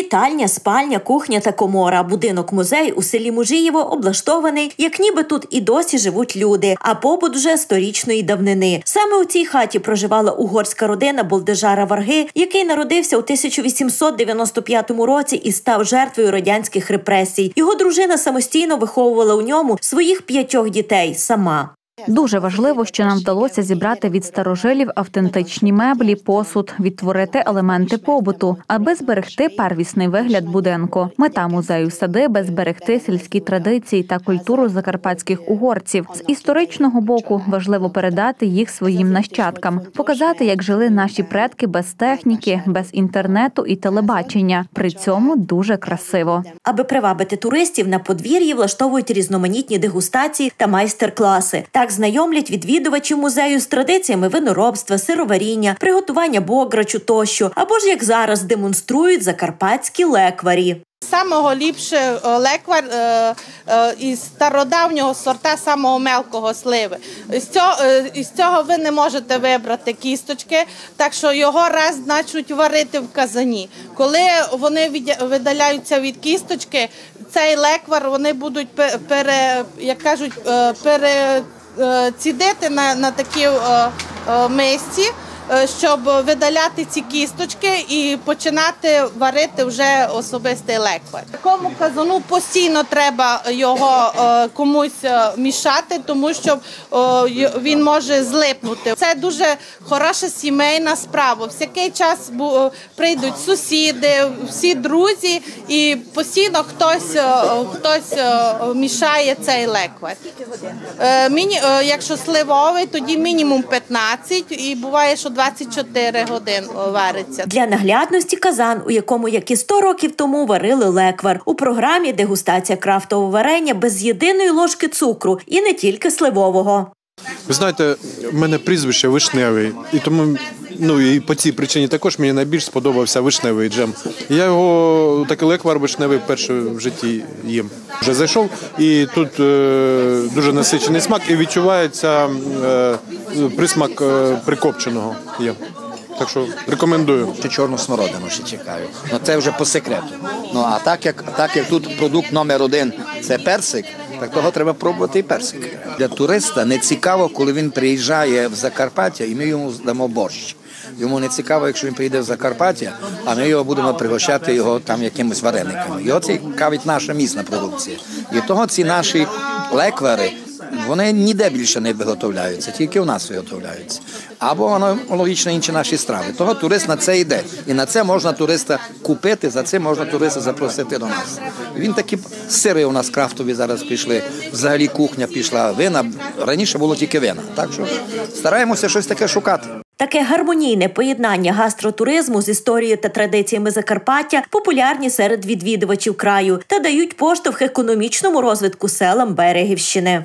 Вітальня, спальня, кухня та комора. Будинок музей у селі Мужиєво облаштований, як ніби тут і досі живуть люди, а побут вже сторічної давнини. Саме у цій хаті проживала угорська родина Болдежара Варги, який народився у 1895 році і став жертвою радянських репресій. Його дружина самостійно виховувала у ньому своїх п'ятьох дітей сама. Дуже важливо, що нам вдалося зібрати від старожилів автентичні меблі, посуд, відтворити елементи побуту, аби зберегти первісний вигляд будинку. Мета музею садиби зберегти сільські традиції та культуру закарпатських угорців. З історичного боку важливо передати їх своїм нащадкам, показати, як жили наші предки без техніки, без інтернету і телебачення. При цьому дуже красиво. Аби привабити туристів на подвір'ї влаштовують різноманітні дегустації та майстер-класи. Так знайомлять відвідувачів музею з традиціями виноробства, сироваріння, приготування бограчу тощо, або ж як зараз демонструють закарпатські лекварі. Самого ліпше е, леквар е, е, із стародавнього сорта самого мелкого сливи. З цього, е, із цього ви не можете вибрати кісточки, так що його раз почнуть варити в казані. Коли вони відя- видаляються від кісточки, цей леквар вони будуть пе- пере, як кажуть, е, перецідити на, на такі е, е, мисці. е, щоб видаляти ці кісточки і починати варити вже особистий леквар. Такому казану постійно треба його е, комусь е, мішати, тому що е, він може злипнути. Це дуже хороша сімейна справа. Всякий час е, прийдуть сусіди, всі друзі, і постійно хтось, е, хтось е, мішає цей леквар. Е, Міні, е, якщо сливовий, тоді мінімум 15 і буває, що 24 годин е, вариться. Для наглядності казан, у якому як і 100 років тому варили леквар. У програмі дегустація крафтового варення без єдиної ложки цукру і не тільки сливового. Ви знаєте, в мене прізвище вишневий, і тому ну і по цій причині також мені найбільш сподобався вишневий джем. Я його такий леквар вишневий вперше в житті їм. Вже зайшов, і тут е, дуже насичений смак, і відчувається е, присмак е, прикопченого. Є. Так що рекомендую. Чи чорну смородину ще чекаю. Ну це вже по секрету. Ну а так як так як тут продукт номер один це персик, так того треба пробувати і персик. Для туриста не цікаво, коли він приїжджає в Закарпаття, і ми йому дамо борщ. Йому не цікаво, якщо він приїде в Закарпаття, а ми його будемо пригощати його там якимось варениками. Його цікавить наша місна продукція. І того ці наші леквари. Вони ніде більше не виготовляються, тільки у нас виготовляються. Або воно логічно інші наші страви. Того турист на це йде. І на це можна туриста купити, за це можна туриста запросити до нас. Він такі сири у нас крафтові зараз пішли. Взагалі кухня пішла, вина. Раніше було тільки вина. Так що стараємося щось таке шукати. Таке гармонійне поєднання гастротуризму з історією та традиціями Закарпаття популярні серед відвідувачів краю та дають поштовх економічному розвитку селам Берегівщини.